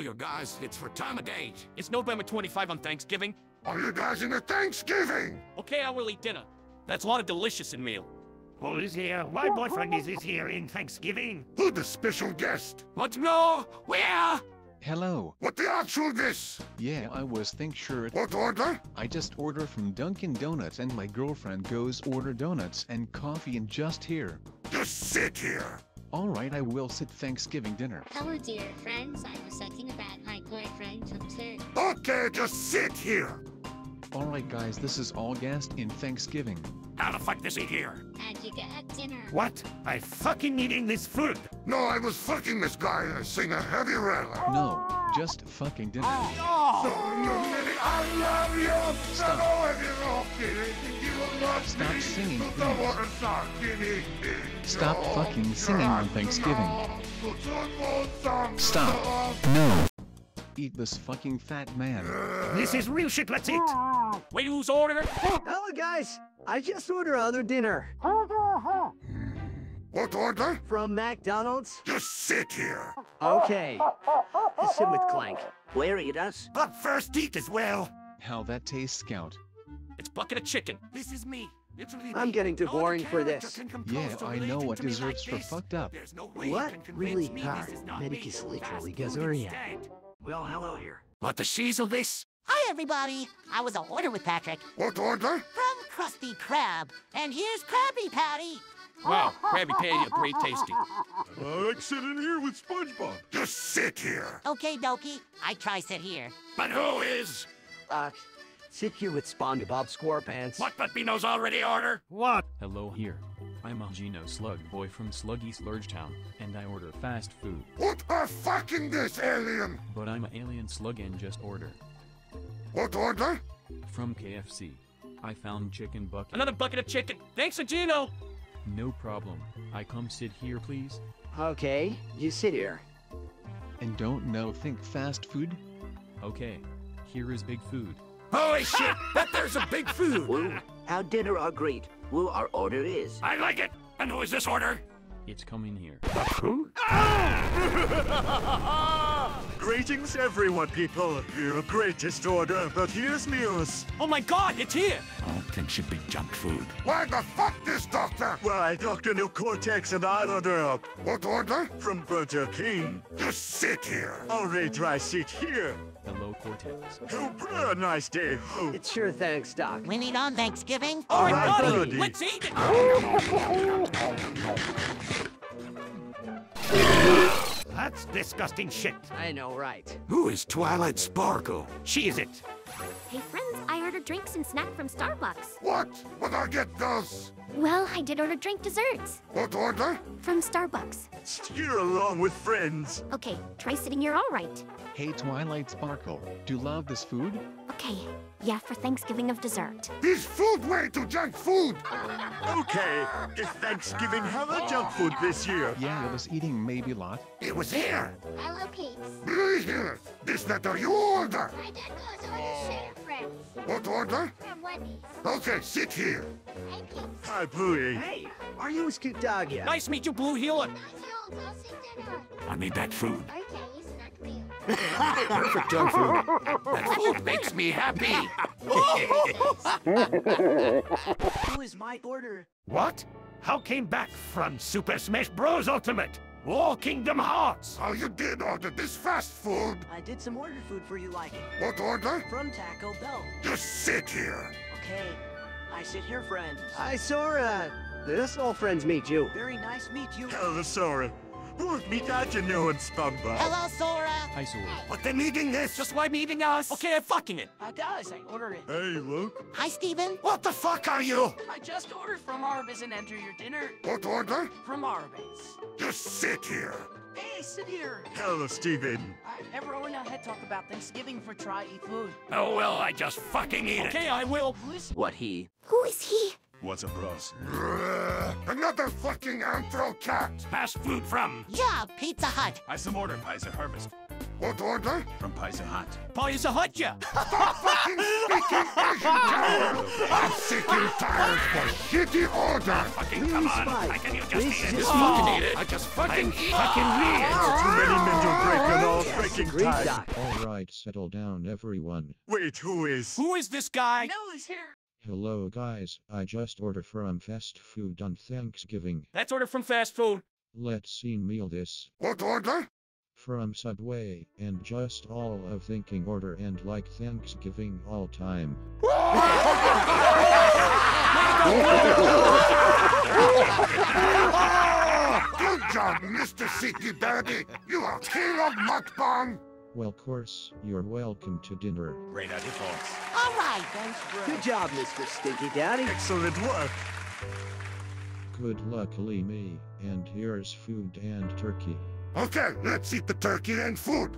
tell you guys, it's for time of day. It's November 25 on Thanksgiving. Are you guys into Thanksgiving? Okay, I will eat dinner. That's a lot of delicious in meal. Who is here? My boyfriend is, is here in Thanksgiving. Who the special guest? What no? Where? Hello. What the actual this? Yeah, I was think sure. What order? I just order from Dunkin' Donuts and my girlfriend goes order donuts and coffee and just here. Just sit here. Alright, I will sit Thanksgiving dinner. Hello, dear friends. I was church. Okay, just sit here. Alright guys, this is all guest in Thanksgiving. How the fuck does he here? And you get dinner. What? I fucking eating this food. No, I was fucking this guy and I sing a heavy rattle. No, just fucking dinner. I love you. Stop. No, if you don't you love Stop me. singing, Don't please. wanna start getting it. Stop No, fucking singing on Thanksgiving. not Stop. No. Eat this fucking fat man. This is real shit. Let's eat. Wait, who's order? Hello, guys. I just ordered other dinner What order? from McDonald's. Just sit here. Okay. Sit with Clank. Blair, eat us. But first eat as well. How that tastes, Scout. It's bucket of chicken. This is me. Literally I'm me. getting too No boring for this. Yeah, I know what to me like desserts for fucked up. No What? Really me hard. this is not Medic is literally Fast Gazoria. instead. Well, hello here. What the shizzle this? Hi, everybody. I was a order with Patrick What order? from Krusty Krab, and here's Krabby Patty. Wow, Krabby Patty, a great tasty. I like sitting here with SpongeBob. Just sit here. Okay, Doki. I try sit here. But who is? Uh, sit here with SpongeBob SquarePants. What but me knows already order? What? Hello here. I'm Ahgeno Slug Boy from Sluggy Slurge Town, and I order fast food. What are fucking this alien? But I'm an alien slug and just order. What order? From KFC. I found chicken bucket. Another bucket of chicken. Thanks, Gino. No problem. I come sit here, please. Okay, you sit here. And don't know think fast food? Okay. Here is big food. Holy shit! But there's a big food. Woo, our dinner are great. Woo, our order is. I like it. And who is this order? It's coming here. Who? Greetings, everyone, people. Your greatest order, but here's news. Oh my god, it's here. I don't think should be junk food. Why the fuck this doctor? Why, Dr. Neo Cortex and I order up What order? from Burger King. Just sit here. Alright, try sit here. Hello, Cortex. Oh, a nice day. Oh, It's sure thanks, Doc. We need on Thanksgiving. All right, Alright, buddy, buddy. let's eat it. That's disgusting shit. I know, right? Who is Twilight Sparkle? She is it. Hey, friends, I ordered drinks and snack from Starbucks. What? What I get those? Well, I did order drink desserts What order? from Starbucks. steer along with friends. Okay, try sitting here all right. Hey Twilight Sparkle, do you love this food? Okay, yeah, for Thanksgiving of dessert. This food way to junk food. Okay, if Thanksgiving have a junk food this year. Yeah, I was eating maybe lot. It was here. Hello, Pete's. Be here. This letter you order. My dad goes order share friends What order? From Wendy's. Okay, sit here. Hi, Pete's. Bluey. Hey, are you a scoot dog yet? Nice to meet you, Blue Heeler. Nice, yo, go sit dinner. I need that food. Okay, snack meal. Perfect junk food. That food makes me happy. Who is my order? What? How came back from Super Smash Bros. Ultimate? All Kingdom Hearts. Oh, you did order this fast food. I did some order food for you like it. What order? From Taco Bell. Just sit here. Okay, I sit here, friend. Hi, Sora. This all friends meet you. Very nice meet you. Hello, sorry. Work me that you know and SpongeBob. Hello, Sora. Hi, Sora. What them eating this? Just why meeting us? Okay, I'm fucking it. I does. I order it. Hey, look. Hi, Steven. What the fuck are you? I just ordered from Arby's and enter your dinner What order? from Arby's. Just sit here. Hey, sit here. Hello, Steven. I, everyone I had talk about Thanksgiving for try eat food. Oh well, I just fucking eat it. Okay, I will. Who is What he? Who is he? What's up, Ross? Ugh, Another fucking anthro cat. Fast food from. Yeah, Pizza Hut. I some order pies at Harvest. What order? From Pizza Hut. Pizza Hut ya. Fucking speaking Asian tower! I'm sick and tired for shitty order! Fucking Please, come on. Spike. Why can't you just Please eat it? just Just eat fucking it. eat it. I just fucking fucking eat it. Too many men to break an all Yes, breaking agreed, time. Doc. All right, settle down, everyone. Wait, who is? Who is this guy? Hello, guys. I just ordered from fast food on Thanksgiving. That's order from fast food. Let's see meal this What order? from Subway and just all of thinking order and like Thanksgiving all time. Good job, Mr. Stinky Daddy! You are king of mukbang! Well, course, you're welcome to dinner. Great idea, folks. All right, thanks, bro. Good job, Mr. Stinky Daddy. Excellent work. Good luckily me, and here's food and turkey. Okay, let's eat the turkey and food.